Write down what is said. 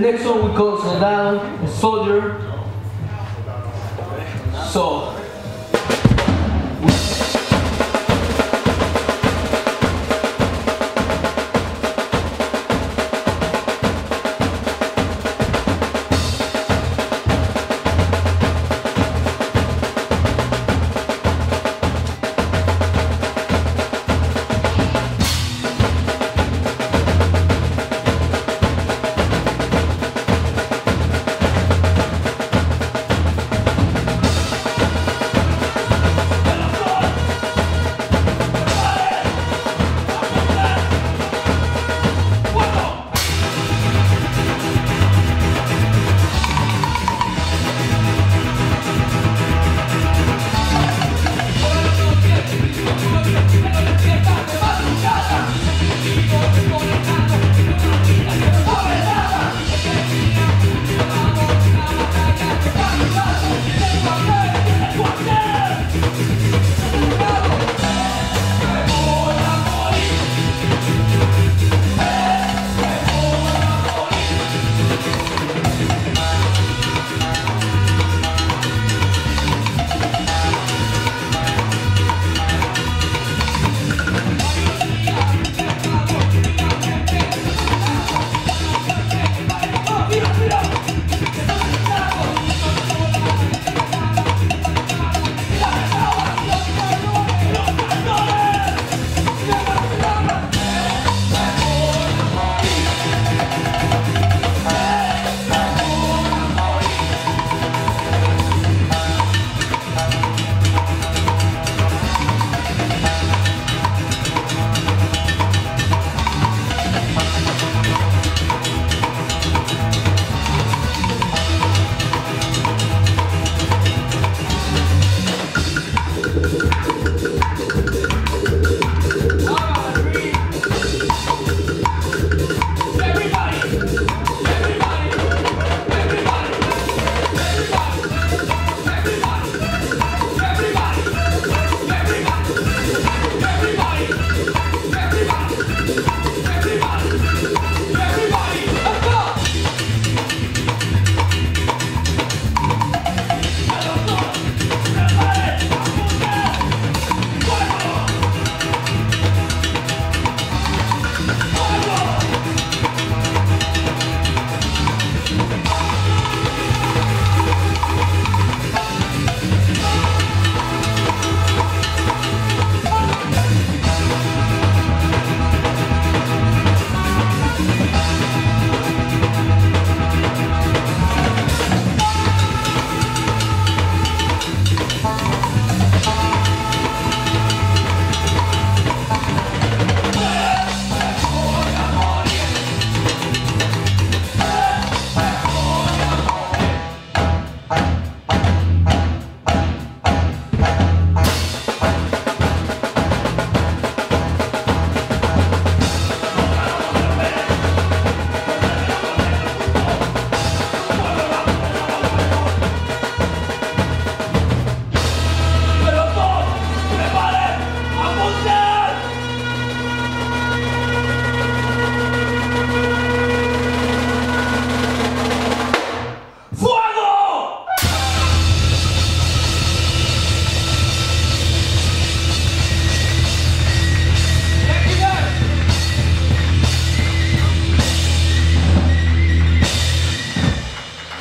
next one we call soldado, a soldier. So,